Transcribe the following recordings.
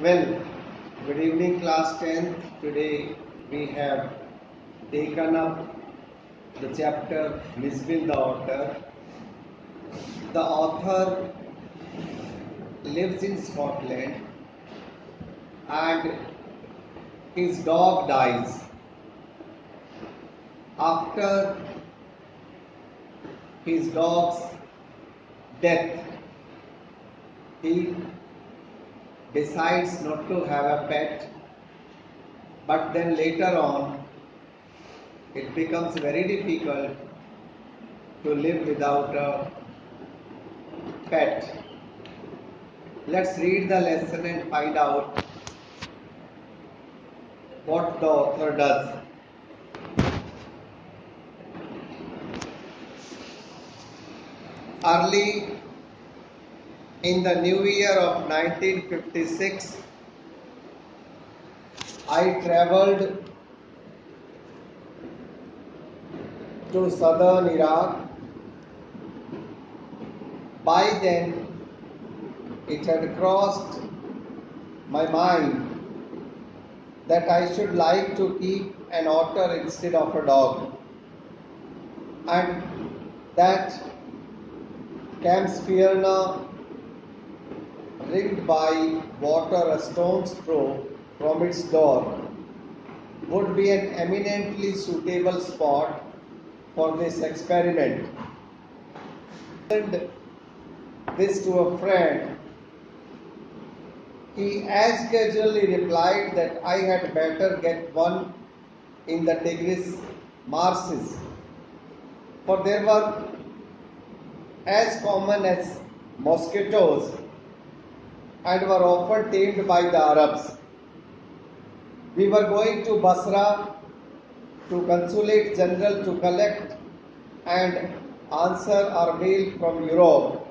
Well, good evening, class 10. Today we have taken up the chapter Mijbil the otter. The author lives in Scotland and his dog dies. After his dog's death, he decides not to have a pet, but then later on it becomes very difficult to live without a pet. Let's read the lesson and find out what the author does. Early in the new year of 1956, I traveled to southern Iraq. By then, it had crossed my mind that I should like to keep an otter instead of a dog, and that Camusfearna ringed by water a stone's throw from its door would be an eminently suitable spot for this experiment. And this to a friend, he as casually replied that I had better get one in the Tigris marshes, for there were as common as mosquitoes and were often tamed by the Arabs. We were going to Basra to Consulate General to collect and answer our mail from Europe.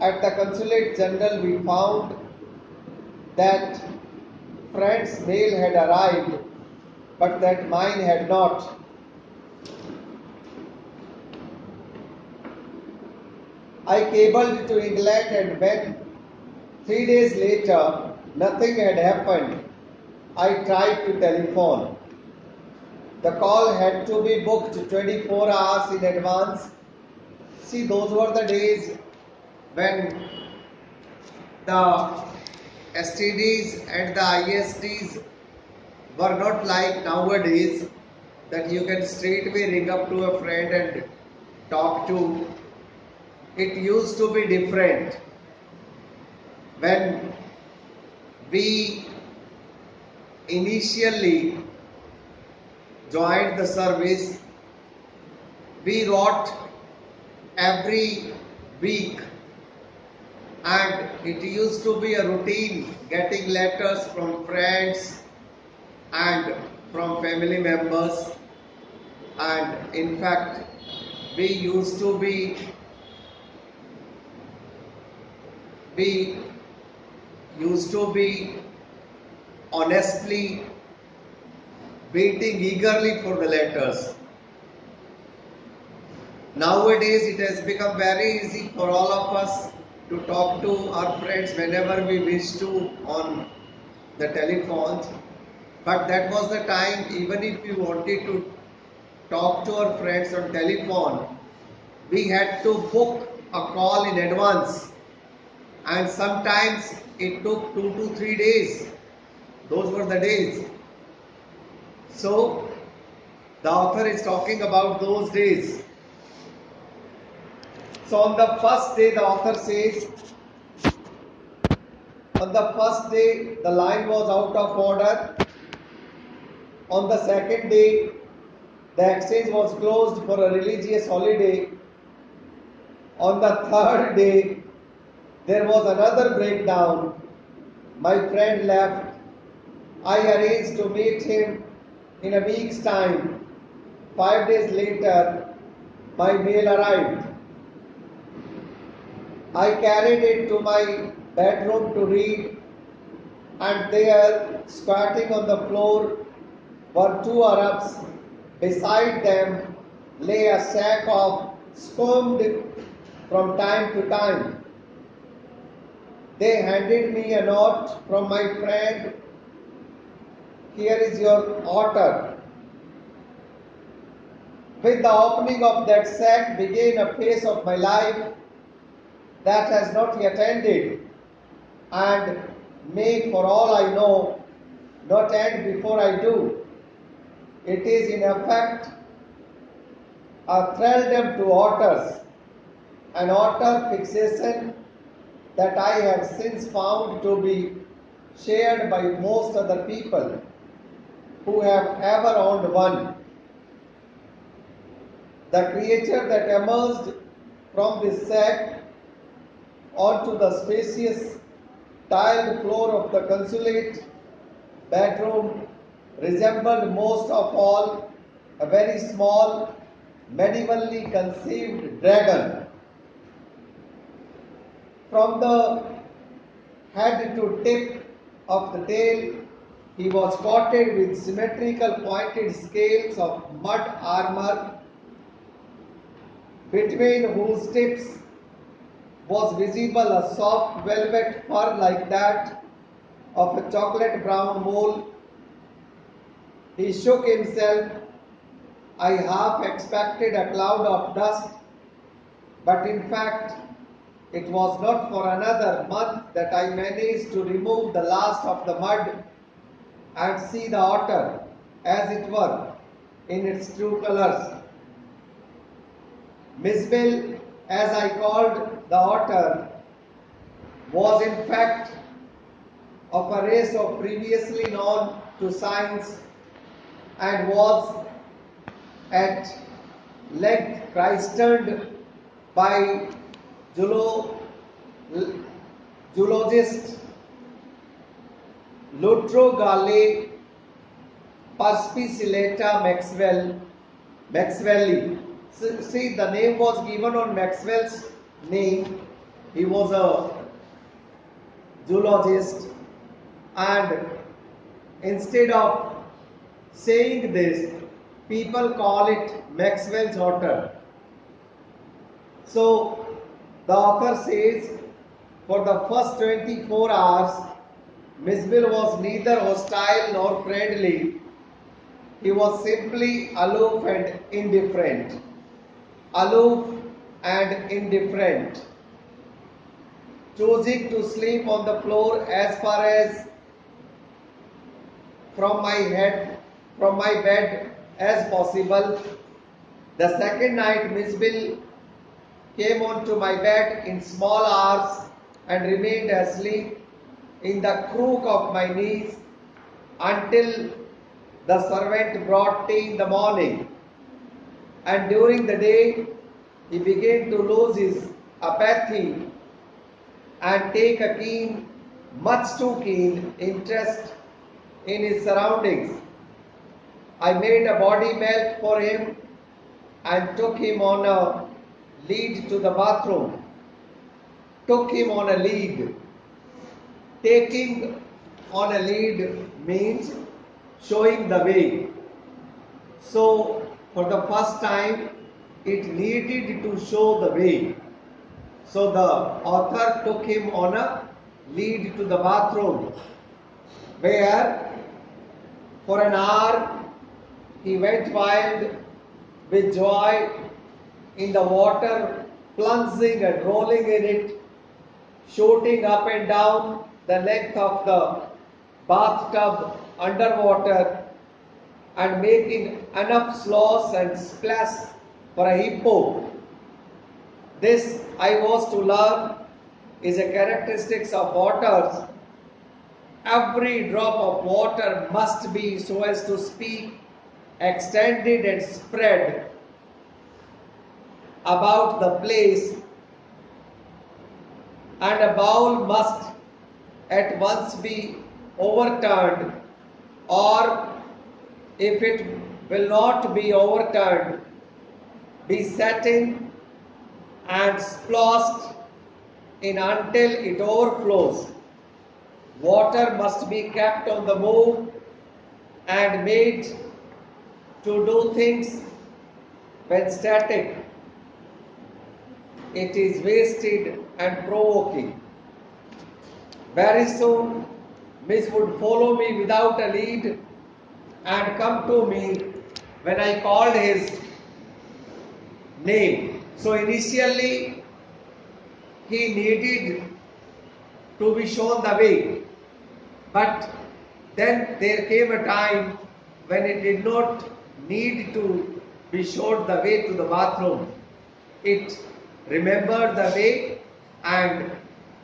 At the Consulate General, we found that friend's mail had arrived, but that mine had not. I cabled to England and when three days later nothing had happened, I tried to telephone. The call had to be booked 24 hours in advance. See, those were the days when the STDs and the ISDs were not like nowadays that you can straightway ring up to a friend and talk to. It used to be different. When we initially joined the service, we wrote every week and it used to be a routine getting letters from friends and from family members. And in fact we used to be we used to be honestly waiting eagerly for the letters. Nowadays it has become very easy for all of us to talk to our friends whenever we wish to on the telephones. But that was the time even if we wanted to talk to our friends on telephone, we had to book a call in advance and sometimes it took two to three days. Those were the days. So, the author is talking about those days. So, on the first day, the author says, on the first day, the line was out of order. On the second day, the exchange was closed for a religious holiday. On the third day, there was another breakdown. My friend left. I arranged to meet him in a week's time. Five days later, my mail arrived. I carried it to my bedroom to read, and there, squatting on the floor, were two Arabs. Beside them lay a sack of skimmed from time to time. They handed me a note from my friend. Here is your order. With the opening of that sack began a phase of my life that has not yet ended and may, for all I know, not end before I do. It is in effect a thraldom to otters, an otter fixation that I have since found to be shared by most other people who have ever owned one. The creature that emerged from this sack onto the spacious tiled floor of the consulate bedroom resembled most of all a very small, medievally conceived dragon. From the head to tip of the tail, he was coated with symmetrical pointed scales of mud armor, between whose tips was visible a soft velvet fur like that of a chocolate brown mole. He shook himself. I half expected a cloud of dust, but in fact, it was not for another month that I managed to remove the last of the mud and see the otter, as it were, in its true colors. Miss Mijbil, as I called the otter, was in fact of a race of previously known to science and was at length christened by zoologist Lutro Gale perspicillata Maxwell Maxwelli. See, the name was given on Maxwell's name. He was a zoologist, and instead of saying this, people call it Maxwell's otter. So, the author says, for the first 24 hours, Misbil was neither hostile nor friendly. He was simply aloof and indifferent. Aloof and indifferent. Choosing to sleep on the floor as far as from my head, from my bed as possible. The second night, Miss Bill came onto my bed in small hours and remained asleep in the crook of my knees until the servant brought tea in the morning. And during the day, he began to lose his apathy and take a keen, much too keen interest in his surroundings. I made a body-belt for him and took him on a lead to the bathroom. Took him on a lead. Taking on a lead means showing the way. So, for the first time, it needed to show the way. So, the author took him on a lead to the bathroom where for an hour he went wild with joy in the water, plunging and rolling in it, shooting up and down the length of the bathtub underwater and making enough slosh and splash for a hippo. This I was to learn is a characteristic of waters. Every drop of water must be, so as to speak, extended and spread about the place, and a bowl must at once be overturned, or if it will not be overturned, be set in and splashed in until it overflows. Water must be kept on the move and made to do things when static. It is wasted and provoking. Very soon, Miss would follow me without a lead and come to me when I called his name. So initially, he needed to be shown the way. But then there came a time when he did not need to be shown the way to the bathroom. It remembered the way and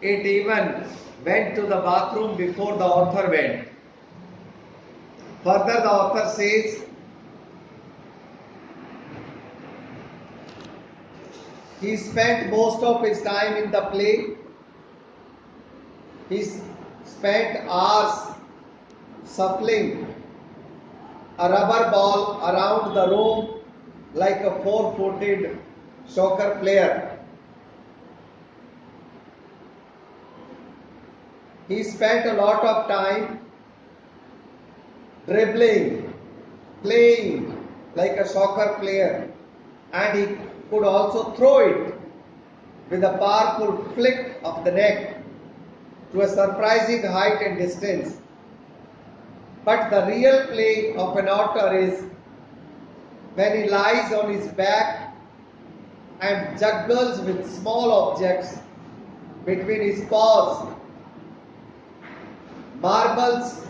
it even went to the bathroom before the author went. Further, the author says, he spent most of his time in the play. He spent hours suppling a rubber ball around the room like a four footed soccer player. He spent a lot of time dribbling, playing like a soccer player, and he could also throw it with a powerful flick of the neck to a surprising height and distance. But the real play of an otter is when he lies on his back and juggles with small objects between his paws. Marbles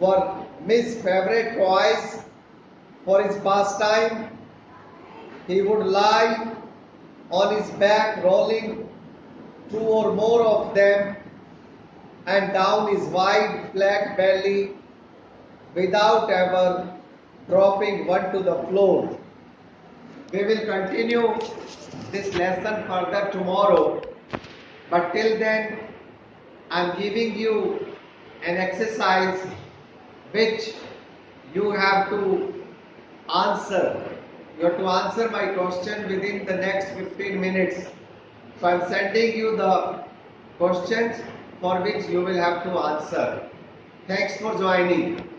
were Miss' favorite toys for his pastime. He would lie on his back, rolling two or more of them, and down his wide flat belly without ever dropping one to the floor. We will continue this lesson further tomorrow, but till then, I am giving you an exercise which you have to answer. You have to answer my question within the next 15 minutes. So I am sending you the questions for which you will have to answer. Thanks for joining.